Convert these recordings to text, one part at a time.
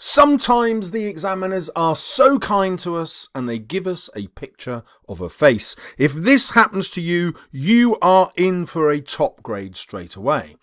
Sometimes the examiners are so kind to us and they give us a picture of a face. If this happens to you, you are in for a top grade straight away.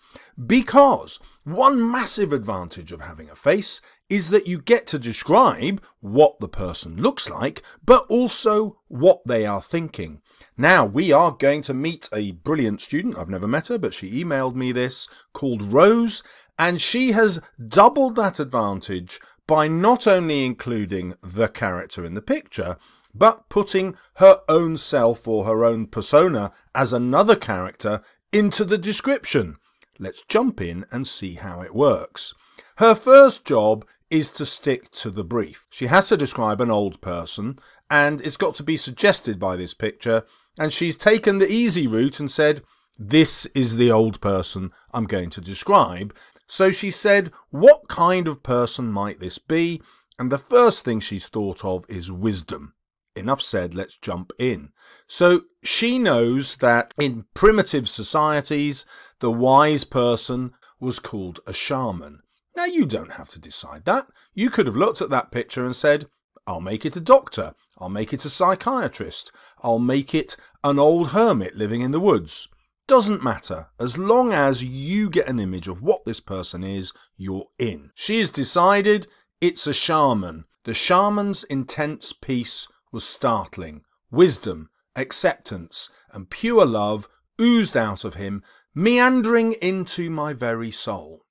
Because one massive advantage of having a face is that you get to describe what the person looks like, but also what they are thinking. Now, we are going to meet a brilliant student. I've never met her, but she emailed me this called Rose, and she has doubled that advantage by not only including the character in the picture, but putting her own self or her own persona as another character into the description. Let's jump in and see how it works. Her first job is to stick to the brief. She has to describe an old person, and it's got to be suggested by this picture, and she's taken the easy route and said, This is the old person I'm going to describe. So she said, What kind of person might this be? And the first thing she's thought of is wisdom. Enough said, let's jump in. So she knows that in primitive societies, the wise person was called a shaman. Now, you don't have to decide that. You could have looked at that picture and said, I'll make it a doctor. I'll make it a psychiatrist. I'll make it an old hermit living in the woods. Doesn't matter. As long as you get an image of what this person is, you're in. She has decided it's a shaman. The shaman's intense peace was startling. Wisdom, acceptance, and pure love oozed out of him, meandering into my very soul.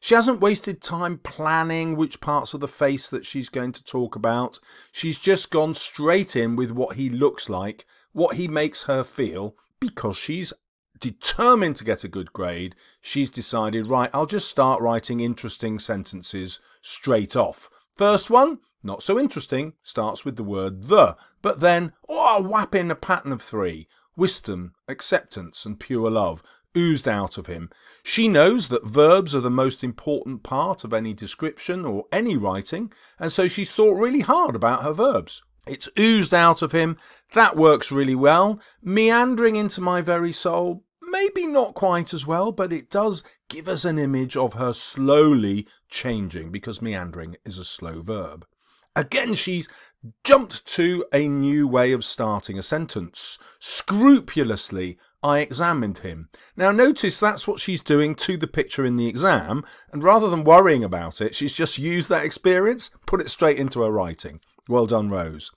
She hasn't wasted time planning which parts of the face that she's going to talk about. She's just gone straight in with what he looks like, what he makes her feel, because she's determined to get a good grade. She's decided, right, I'll just start writing interesting sentences straight off. First one, not so interesting, starts with the word the, but then, oh, whap in a pattern of three. Wisdom, acceptance, and pure love oozed out of him. She knows that verbs are the most important part of any description or any writing, and so she's thought really hard about her verbs. It's oozed out of him. That works really well. Meandering into my very soul, maybe not quite as well, but it does give us an image of her slowly changing because meandering is a slow verb. Again, she's jumped to a new way of starting a sentence. Scrupulously, I examined him. Now notice that's what she's doing to the picture in the exam, and rather than worrying about it, she's just used that experience, put it straight into her writing. Well done, Rose.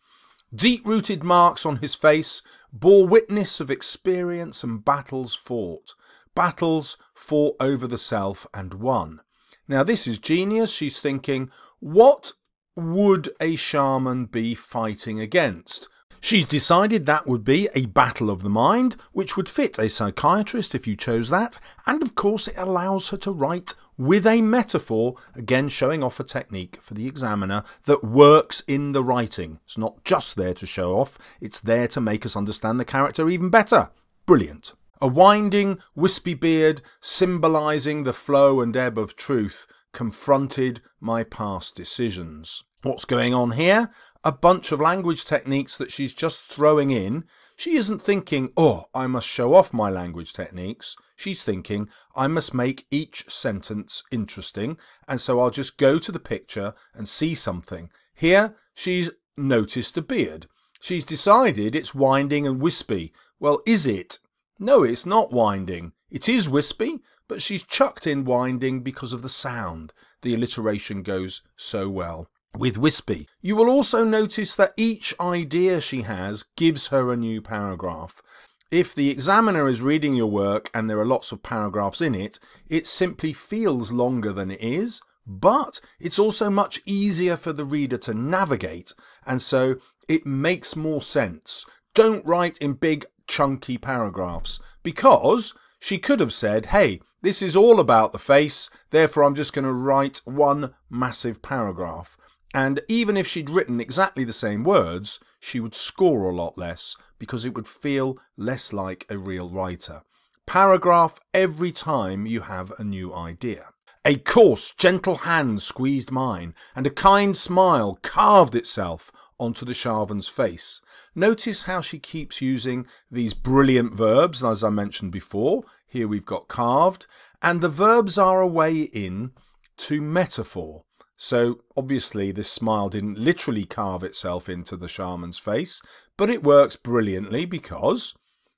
Deep-rooted marks on his face bore witness of experience and battles fought. Battles fought over the self and won. Now this is genius. She's thinking, what would a shaman be fighting against? She's decided that would be a battle of the mind, which would fit a psychiatrist if you chose that, and of course it allows her to write with a metaphor, again showing off a technique for the examiner that works in the writing. It's not just there to show off, it's there to make us understand the character even better. Brilliant. A winding, wispy beard, symbolising the flow and ebb of truth, confronted my past decisions. What's going on here? a bunch of language techniques that she's just throwing in. She isn't thinking, oh, I must show off my language techniques. She's thinking, I must make each sentence interesting, and so I'll just go to the picture and see something. Here, she's noticed a beard. She's decided it's winding and wispy. Well, is it? No, it's not winding. It is wispy, but she's chucked in winding because of the sound. The alliteration goes so well with Wispy. You will also notice that each idea she has gives her a new paragraph. If the examiner is reading your work and there are lots of paragraphs in it, it simply feels longer than it is, but it's also much easier for the reader to navigate, and so it makes more sense. Don't write in big, chunky paragraphs, because she could have said, hey, this is all about the face, therefore I'm just going to write one massive paragraph. And even if she'd written exactly the same words, she would score a lot less because it would feel less like a real writer. Paragraph every time you have a new idea. A coarse, gentle hand squeezed mine, and a kind smile carved itself onto the shaman's face. Notice how she keeps using these brilliant verbs, as I mentioned before. Here we've got carved, and the verbs are a way in to metaphor. So obviously this smile didn't literally carve itself into the shaman's face, but it works brilliantly because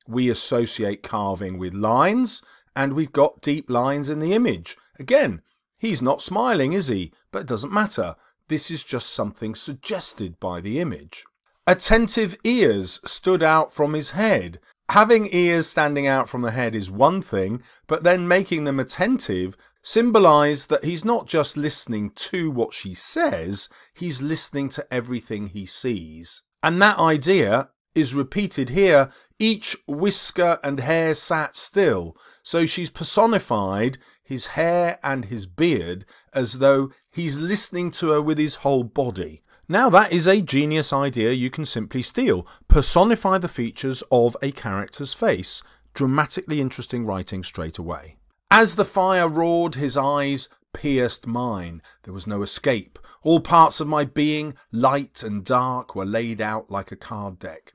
we associate carving with lines and we've got deep lines in the image. Again, he's not smiling, is he? But it doesn't matter. This is just something suggested by the image. Attentive ears stood out from his head. Having ears standing out from the head is one thing, but then making them attentive symbolise that he's not just listening to what she says, he's listening to everything he sees. And that idea is repeated here. Each whisker and hair sat still, so she's personified his hair and his beard as though he's listening to her with his whole body. Now that is a genius idea you can simply steal. Personify the features of a character's face. Dramatically interesting writing straight away. As the fire roared, his eyes pierced mine. There was no escape. All parts of my being, light and dark, were laid out like a card deck.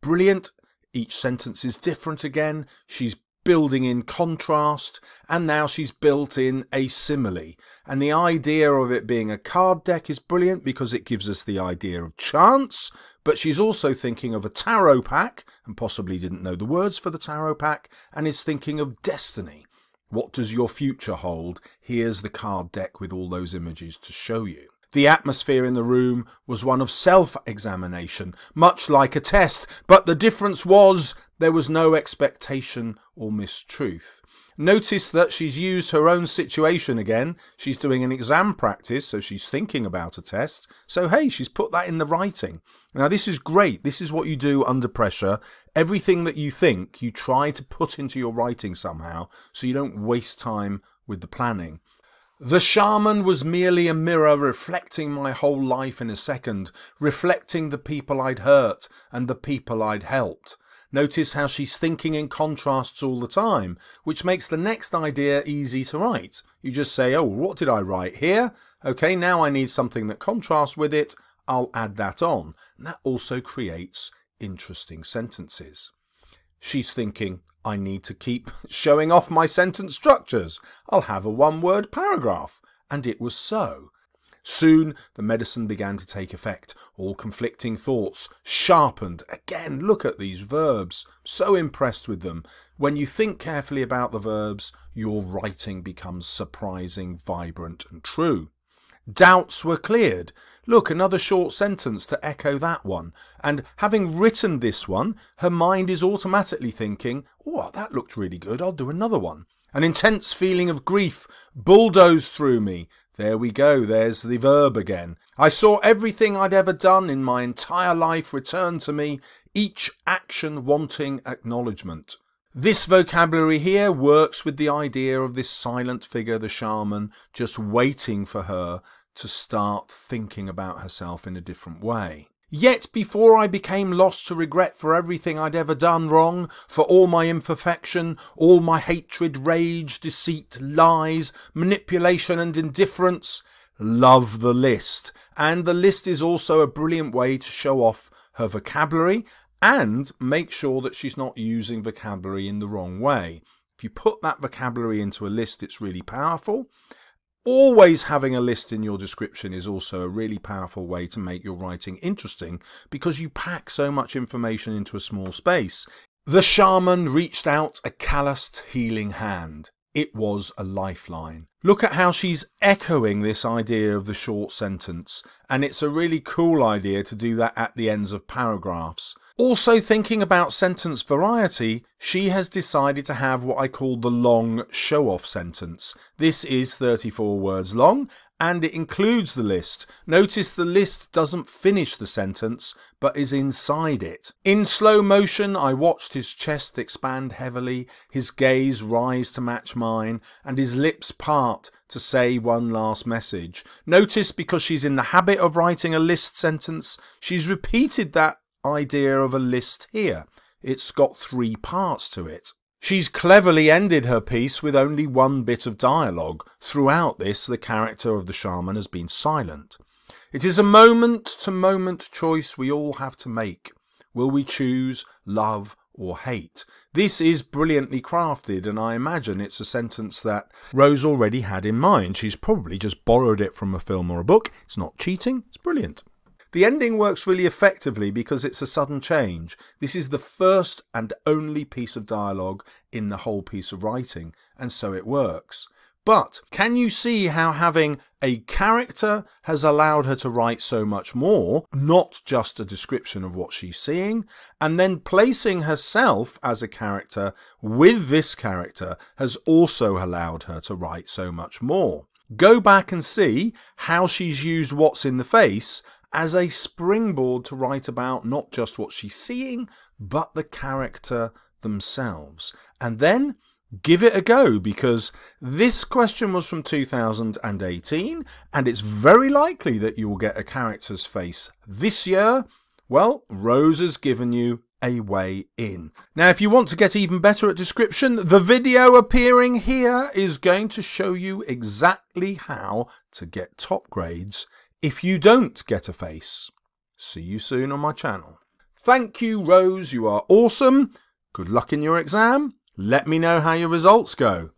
Brilliant. Each sentence is different again. She's building in contrast, and now she's built in a simile. And the idea of it being a card deck is brilliant because it gives us the idea of chance, but she's also thinking of a tarot pack, and possibly didn't know the words for the tarot pack, and is thinking of destiny. What does your future hold? Here's the card deck with all those images to show you. The atmosphere in the room was one of self-examination, much like a test, but the difference was there was no expectation or mistruth. Notice that she's used her own situation again. She's doing an exam practice, so she's thinking about a test. So, hey, she's put that in the writing. Now, this is great. This is what you do under pressure. Everything that you think, you try to put into your writing somehow, so you don't waste time with the planning. The shaman was merely a mirror reflecting my whole life in a second, reflecting the people I'd hurt and the people I'd helped. Notice how she's thinking in contrasts all the time, which makes the next idea easy to write. You just say, oh, what did I write here? Okay, now I need something that contrasts with it. I'll add that on. And that also creates interesting sentences. She's thinking, I need to keep showing off my sentence structures. I'll have a one word paragraph. And it was so. Soon the medicine began to take effect. All conflicting thoughts sharpened. Again, look at these verbs. So impressed with them. When you think carefully about the verbs, your writing becomes surprising, vibrant, and true. Doubts were cleared. Look, another short sentence to echo that one. And having written this one, her mind is automatically thinking, oh, that looked really good, I'll do another one. An intense feeling of grief bulldozed through me. There we go, there's the verb again. I saw everything I'd ever done in my entire life return to me, each action wanting acknowledgement. This vocabulary here works with the idea of this silent figure, the shaman, just waiting for her to start thinking about herself in a different way. Yet before I became lost to regret for everything I'd ever done wrong, for all my imperfection, all my hatred, rage, deceit, lies, manipulation and indifference, love the list. And the list is also a brilliant way to show off her vocabulary and make sure that she's not using vocabulary in the wrong way. If you put that vocabulary into a list, it's really powerful. Always having a list in your description is also a really powerful way to make your writing interesting because you pack so much information into a small space. The shaman reached out a calloused, healing hand. It was a lifeline. Look at how she's echoing this idea of the short sentence, and it's a really cool idea to do that at the ends of paragraphs. Also thinking about sentence variety, she has decided to have what I call the long show-off sentence. This is 34 words long and it includes the list. Notice the list doesn't finish the sentence, but is inside it. In slow motion, I watched his chest expand heavily, his gaze rise to match mine, and his lips part to say one last message. Notice because she's in the habit of writing a list sentence, she's repeated that idea of a list here. It's got three parts to it. She's cleverly ended her piece with only one bit of dialogue. Throughout this, the character of the shaman has been silent. It is a moment to moment choice we all have to make. Will we choose love or hate. This is brilliantly crafted, and I imagine it's a sentence that Rose already had in mind. She's probably just borrowed it from a film or a book. It's not cheating, it's brilliant. The ending works really effectively because it's a sudden change. This is the first and only piece of dialogue in the whole piece of writing, and so it works. But can you see how having a character has allowed her to write so much more, not just a description of what she's seeing, and then placing herself as a character with this character has also allowed her to write so much more. Go back and see how she's used what's in the face as a springboard to write about not just what she's seeing, but the character themselves. And then give it a go because this question was from 2018 and it's very likely that you will get a character's face this year. Well, Rose has given you a way in. Now, if you want to get even better at description, the video appearing here is going to show you exactly how to get top grades if you don't get a face. See you soon on my channel. Thank you, Rose. You are awesome. Good luck in your exam. Let me know how your results go.